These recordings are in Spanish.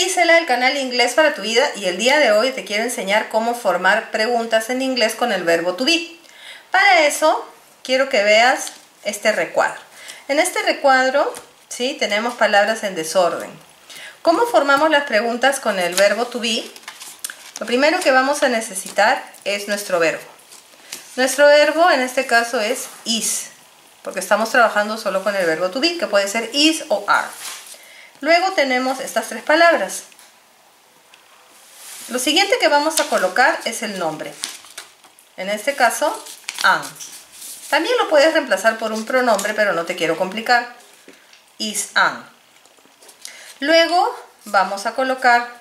soy Isela del canal Inglés para tu vida y el día de hoy te quiero enseñar cómo formar preguntas en inglés con el verbo to be. Para eso quiero que veas este recuadro. En este recuadro ¿sí? tenemos palabras en desorden. ¿Cómo formamos las preguntas con el verbo to be? Lo primero que vamos a necesitar es nuestro verbo. Nuestro verbo en este caso es is, porque estamos trabajando solo con el verbo to be, que puede ser is o are. Luego tenemos estas tres palabras. Lo siguiente que vamos a colocar es el nombre. En este caso, am. También lo puedes reemplazar por un pronombre, pero no te quiero complicar. Is am. Luego vamos a colocar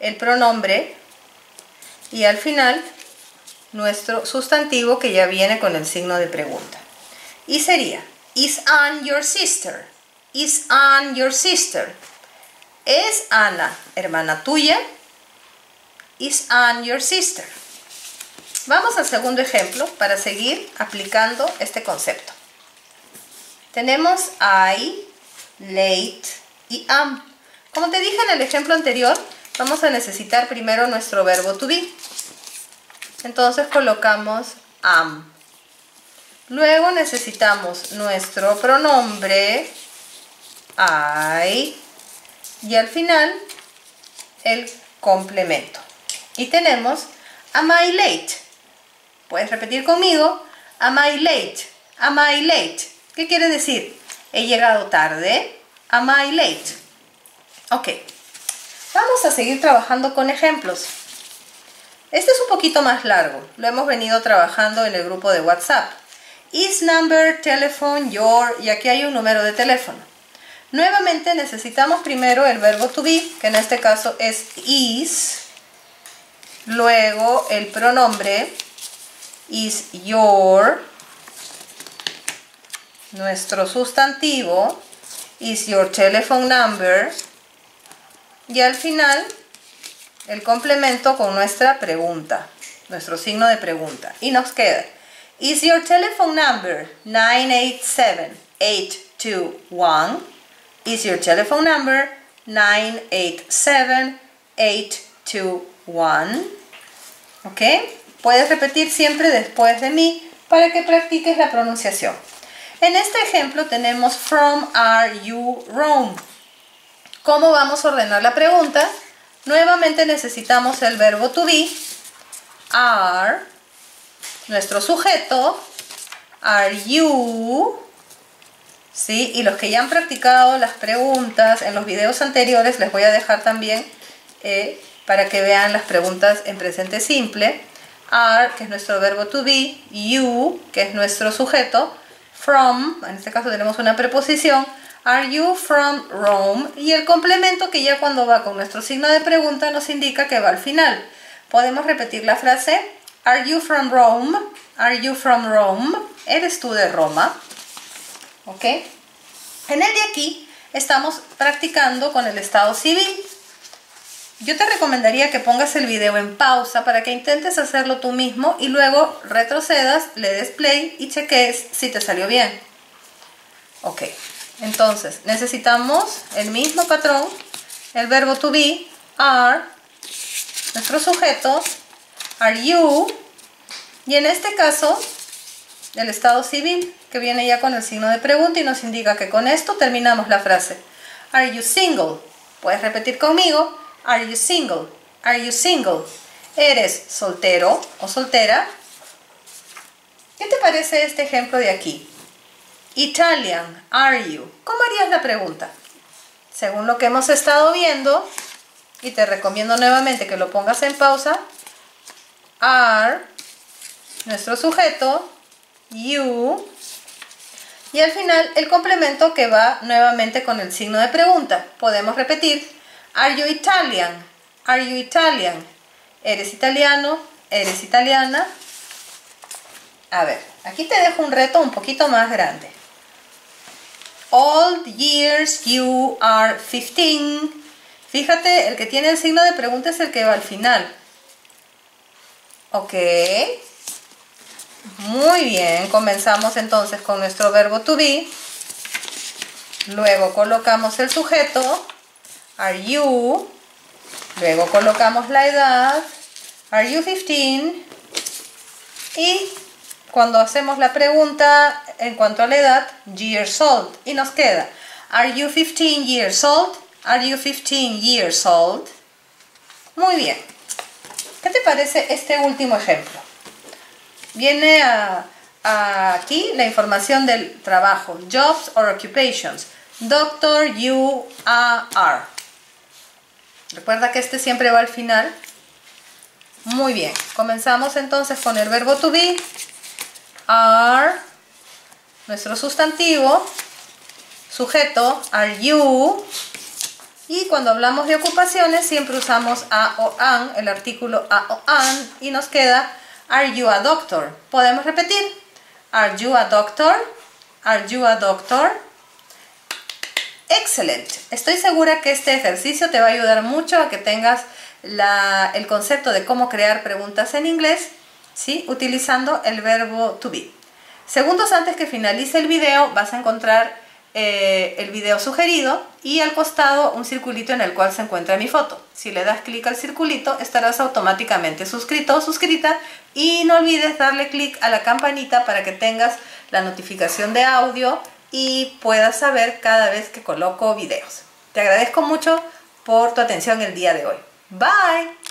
el pronombre y al final nuestro sustantivo que ya viene con el signo de pregunta. Y sería, is Anne your sister? Is Anne your sister? ¿Es Ana hermana tuya? Is Anne your sister? Vamos al segundo ejemplo para seguir aplicando este concepto. Tenemos I, late y am. Como te dije en el ejemplo anterior, vamos a necesitar primero nuestro verbo to be. Entonces colocamos am. Luego necesitamos nuestro pronombre I y al final el complemento. Y tenemos am I late. Puedes repetir conmigo, am I late, am I late. ¿Qué quiere decir? He llegado tarde, am I late. Ok, vamos a seguir trabajando con ejemplos. Este es un poquito más largo, lo hemos venido trabajando en el grupo de WhatsApp. Is number, telephone, your, y aquí hay un número de teléfono. Nuevamente necesitamos primero el verbo to be, que en este caso es is, luego el pronombre is your, nuestro sustantivo is your telephone number, y al final el complemento con nuestra pregunta, nuestro signo de pregunta. Y nos queda, is your telephone number 987-821? Is your telephone number 987-821? ¿Ok? Puedes repetir siempre después de mí para que practiques la pronunciación. En este ejemplo tenemos from, are, you, roam. ¿Cómo vamos a ordenar la pregunta? Nuevamente necesitamos el verbo to be, are, nuestro sujeto, are you, ¿sí? Y los que ya han practicado las preguntas en los videos anteriores, les voy a dejar también eh, para que vean las preguntas en presente simple. Are, que es nuestro verbo to be, you, que es nuestro sujeto, from, en este caso tenemos una preposición, Are you from Rome? Y el complemento que ya cuando va con nuestro signo de pregunta nos indica que va al final. Podemos repetir la frase. Are you from Rome? Are you from Rome? ¿Eres tú de Roma? ¿Ok? En el de aquí estamos practicando con el estado civil. Yo te recomendaría que pongas el video en pausa para que intentes hacerlo tú mismo y luego retrocedas, le des play y cheques si te salió bien. Ok. Entonces, necesitamos el mismo patrón, el verbo to be, are, nuestro sujeto, are you, y en este caso, el estado civil, que viene ya con el signo de pregunta y nos indica que con esto terminamos la frase. Are you single? Puedes repetir conmigo. Are you single? Are you single? ¿Eres soltero o soltera? ¿Qué te parece este ejemplo de aquí? Italian, are you? ¿Cómo harías la pregunta? Según lo que hemos estado viendo, y te recomiendo nuevamente que lo pongas en pausa, are, nuestro sujeto, you, y al final el complemento que va nuevamente con el signo de pregunta. Podemos repetir, are you Italian? Are you Italian? ¿Eres italiano? ¿Eres italiana? A ver, aquí te dejo un reto un poquito más grande. Old years you are 15. Fíjate, el que tiene el signo de pregunta es el que va al final. Ok. Muy bien, comenzamos entonces con nuestro verbo to be. Luego colocamos el sujeto, are you. Luego colocamos la edad. Are you 15? Y cuando hacemos la pregunta en cuanto a la edad, years old. Y nos queda, Are you 15 years old? Are you 15 years old? Muy bien. ¿Qué te parece este último ejemplo? Viene aquí la información del trabajo. Jobs or occupations. Doctor, you are. Recuerda que este siempre va al final. Muy bien. Comenzamos entonces con el verbo to be. Are. Nuestro sustantivo. Sujeto. Are you. Y cuando hablamos de ocupaciones siempre usamos a o an, el artículo a o an, y nos queda Are you a doctor? Podemos repetir. Are you a doctor? Are you a doctor? Excelente. Estoy segura que este ejercicio te va a ayudar mucho a que tengas el concepto de cómo crear preguntas en inglés, ¿sí? utilizando el verbo to be. Segundos antes que finalice el video vas a encontrar eh, el video sugerido y al costado un circulito en el cual se encuentra mi foto. Si le das clic al circulito estarás automáticamente suscrito o suscrita y no olvides darle clic a la campanita para que tengas la notificación de audio y puedas saber cada vez que coloco videos. Te agradezco mucho por tu atención el día de hoy. Bye!